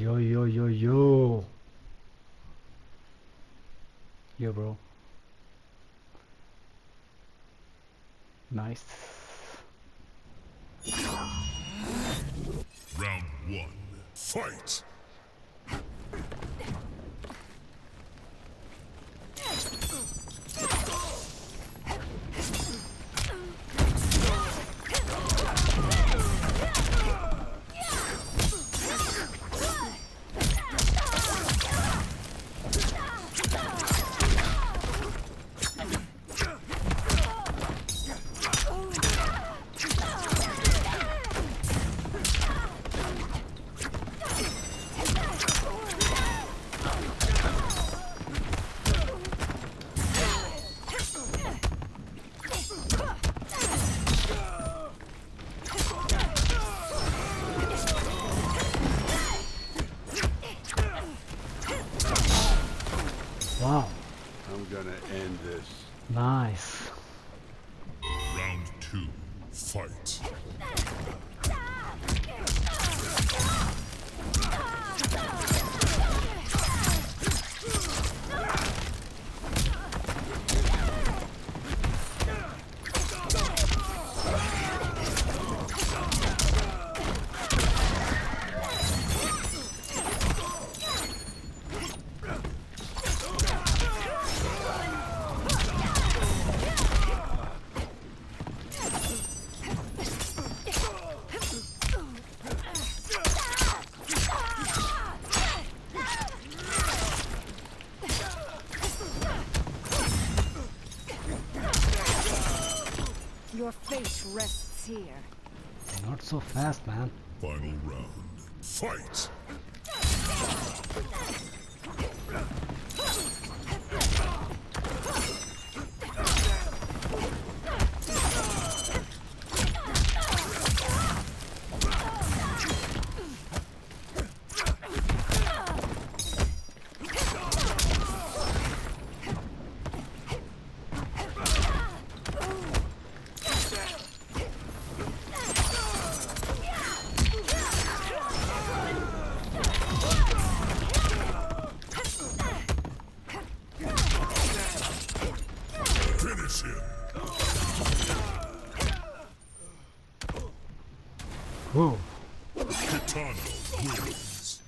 Yo, yo, yo, yo. Yo, bro. Nice. Round one. Fight! Wow. I'm gonna end this. Nice. Round two. Fight! Your fate rests here. Not so fast, man. Final round. Fight! Whoa. Kitana wins.